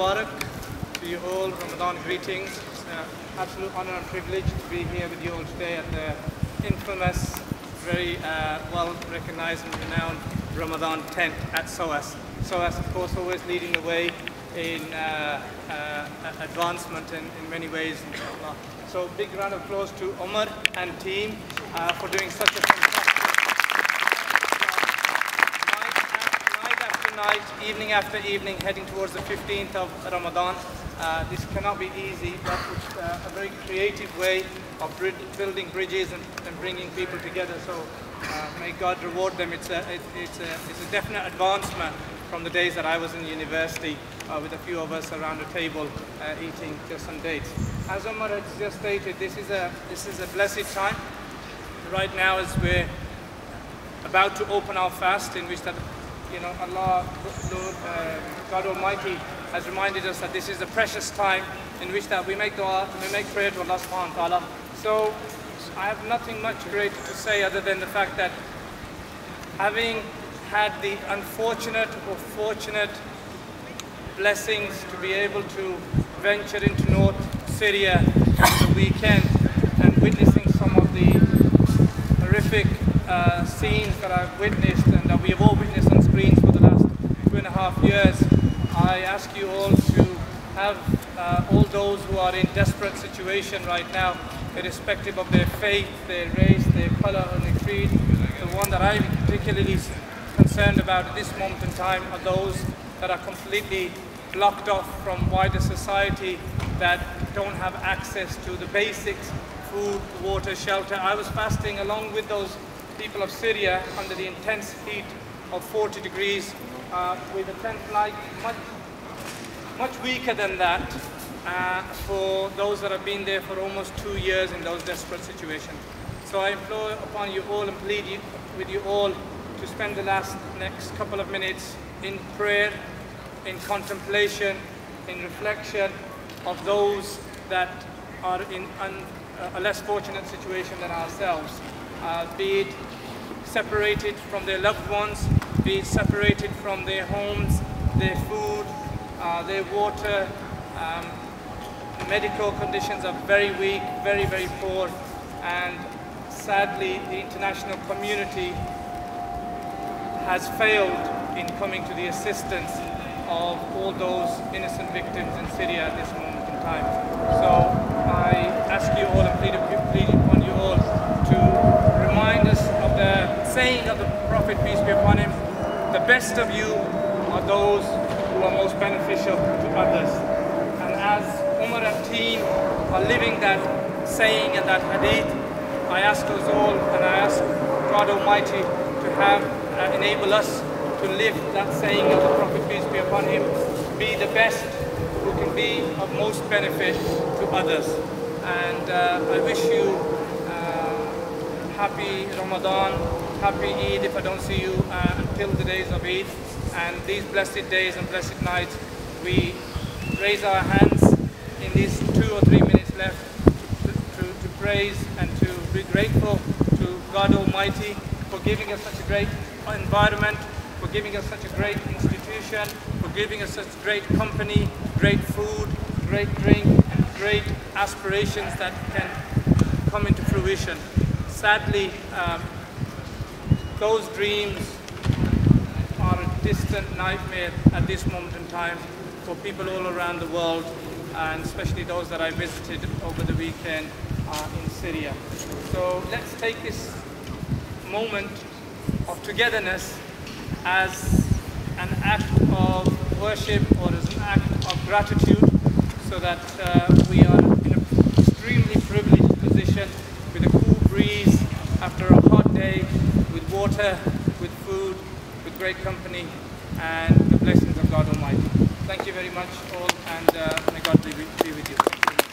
Mubarak to you all, Ramadan greetings. It's an absolute honor and privilege to be here with you all today at the infamous, very uh, well recognized and renowned Ramadan tent at SOAS. SOAS, of course, always leading the way in uh, uh, advancement in, in many ways. So big round of applause to Omar and team uh, for doing such a night, evening after evening, heading towards the 15th of Ramadan. Uh, this cannot be easy, but it's uh, a very creative way of building bridges and, and bringing people together. So uh, may God reward them. It's a, it, it's, a, it's a definite advancement from the days that I was in university uh, with a few of us around a table uh, eating just some dates. As Omar has just stated, this is a, this is a blessed time. Right now as we're about to open our fast in which that you know, Allah, Lord, uh, God Almighty has reminded us that this is a precious time in which that we make dua, and we make prayer to Allah subhanahu wa ta'ala. So I have nothing much greater to say other than the fact that having had the unfortunate or fortunate blessings to be able to venture into North Syria on the weekend and witnessing some of the horrific uh, scenes that I've witnessed and that we have all witnessed on screens for the last two and a half years, I ask you all to have uh, all those who are in desperate situation right now, irrespective of their faith, their race, their color, or their creed. The one that I'm particularly concerned about at this moment in time are those that are completely blocked off from wider society that don't have access to the basics, food, water, shelter. I was fasting along with those people of Syria under the intense heat of 40 degrees uh, with a tent like much, much weaker than that uh, for those that have been there for almost two years in those desperate situations. So I implore upon you all and plead you, with you all to spend the last next couple of minutes in prayer, in contemplation, in reflection of those that are in uh, a less fortunate situation than ourselves, be it separated from their loved ones, be it separated from their homes, their food, uh, their water. Um, medical conditions are very weak, very, very poor, and sadly the international community has failed in coming to the assistance of all those innocent victims in Syria at this moment in time. So I ask you all and plead, plead upon you all to remind us the saying of the Prophet, peace be upon him, the best of you are those who are most beneficial to others. And as Umar and team are living that saying and that hadith, I ask us all and I ask God Almighty to have uh, enable us to live that saying of the Prophet, peace be upon him, be the best who can be of most benefit to others. And uh, I wish you happy Ramadan, happy Eid if I don't see you uh, until the days of Eid. And these blessed days and blessed nights, we raise our hands in these two or three minutes left to, to, to praise and to be grateful to God Almighty for giving us such a great environment, for giving us such a great institution, for giving us such great company, great food, great drink, and great aspirations that can come into fruition sadly, um, those dreams are a distant nightmare at this moment in time for people all around the world, and especially those that I visited over the weekend uh, in Syria. So let's take this moment of togetherness as an act of worship or as an act of gratitude so that uh, we are in an extremely privileged position with a cool breeze after a hot day, with water, with food, with great company, and the blessings of God Almighty. Thank you very much all, and uh, may God be with, be with you.